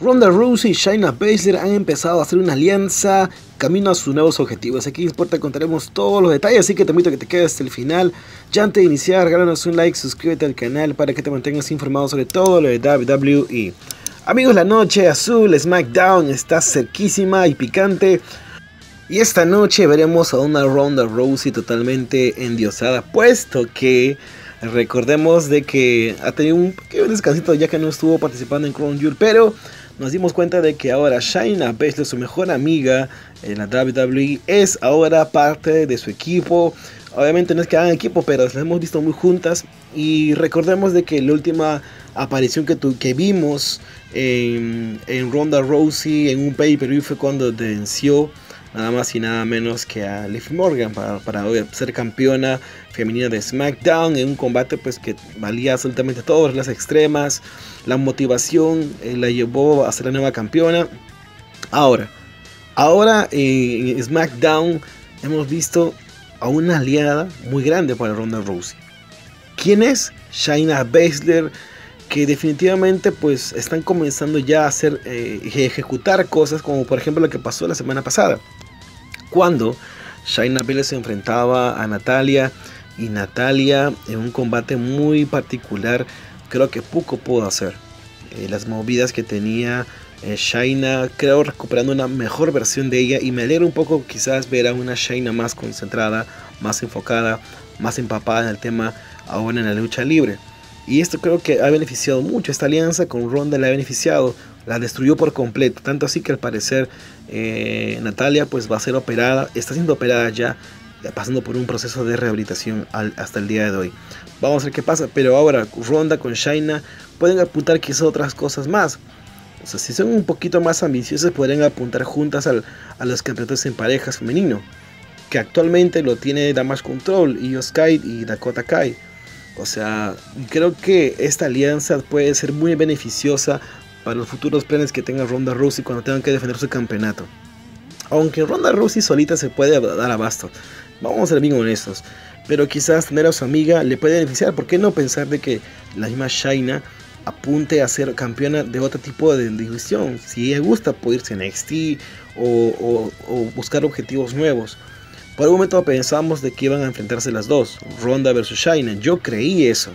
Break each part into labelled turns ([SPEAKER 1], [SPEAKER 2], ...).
[SPEAKER 1] Ronda Rousey y Shayna Baszler han empezado a hacer una alianza camino a sus nuevos objetivos. Aquí en contaremos todos los detalles, así que te invito a que te quedes hasta el final. Ya antes de iniciar, regálanos un like, suscríbete al canal para que te mantengas informado sobre todo lo de WWE. Amigos, la noche azul SmackDown está cerquísima y picante. Y esta noche veremos a una Ronda Rousey totalmente endiosada, puesto que recordemos de que ha tenido un pequeño descansito ya que no estuvo participando en Crown Jewel, pero nos dimos cuenta de que ahora Shayna Baszler, su mejor amiga en la WWE, es ahora parte de su equipo. Obviamente no es que hagan equipo, pero las hemos visto muy juntas. Y recordemos de que la última aparición que, que vimos en, en Ronda Rousey en un pay-per-view fue cuando venció nada más y nada menos que a Liv Morgan para, para, ser campeona femenina de SmackDown en un combate pues que valía absolutamente todas las extremas la motivación eh, la llevó a ser la nueva campeona ahora ahora en SmackDown hemos visto a una aliada muy grande para Ronda Rousey ¿quién es? Shayna Baszler que definitivamente pues están comenzando ya a hacer eh, ejecutar cosas como por ejemplo lo que pasó la semana pasada. Cuando Shayna Baszler se enfrentaba a Natalia y Natalia en un combate muy particular creo que poco pudo hacer. Eh, las movidas que tenía eh, Shaina creo recuperando una mejor versión de ella y me alegra un poco quizás ver a una Shaina más concentrada más enfocada más empapada en el tema ahora en la lucha libre y esto creo que ha beneficiado mucho. Esta alianza con Ronda la ha beneficiado. La destruyó por completo. Tanto así que al parecer eh, Natalia pues va a ser operada. Está siendo operada ya. Pasando por un proceso de rehabilitación hasta el día de hoy. Vamos a ver qué pasa. Pero ahora Ronda con Shaina pueden apuntar quizás otras cosas más. O sea, si son un poquito más ambiciosas, podrían apuntar juntas al, a los campeonatos en parejas femenino. Que actualmente lo tiene Damage Control, Io Sky y Dakota Kai o sea, creo que esta alianza puede ser muy beneficiosa para los futuros planes que tenga Ronda Rousey cuando tengan que defender su campeonato. Aunque Ronda Rousey solita se puede dar abasto, vamos a ser bien honestos. Pero quizás tener a su amiga le puede beneficiar. ¿Por qué no pensar de que la misma Shaina apunte a ser campeona de otro tipo de división? Si ella gusta, puede irse a NXT o buscar objetivos nuevos. Por un momento pensamos de que iban a enfrentarse las dos, Ronda versus Shayna. Yo creí eso,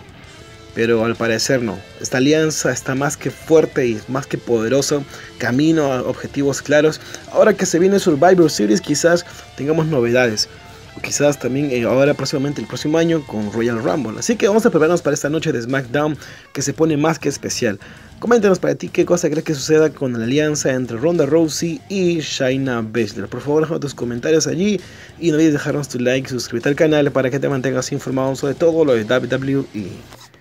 [SPEAKER 1] pero al parecer no. Esta alianza está más que fuerte y más que poderosa, camino a objetivos claros. Ahora que se viene Survivor Series, quizás tengamos novedades. O quizás también eh, ahora próximamente el próximo año con Royal Rumble. Así que vamos a prepararnos para esta noche de SmackDown que se pone más que especial. Coméntenos para ti qué cosa crees que suceda con la alianza entre Ronda Rousey y Shayna Baszler. Por favor, deja tus comentarios allí y no olvides dejarnos tu like y suscribirte al canal para que te mantengas informado sobre todo lo de WWE.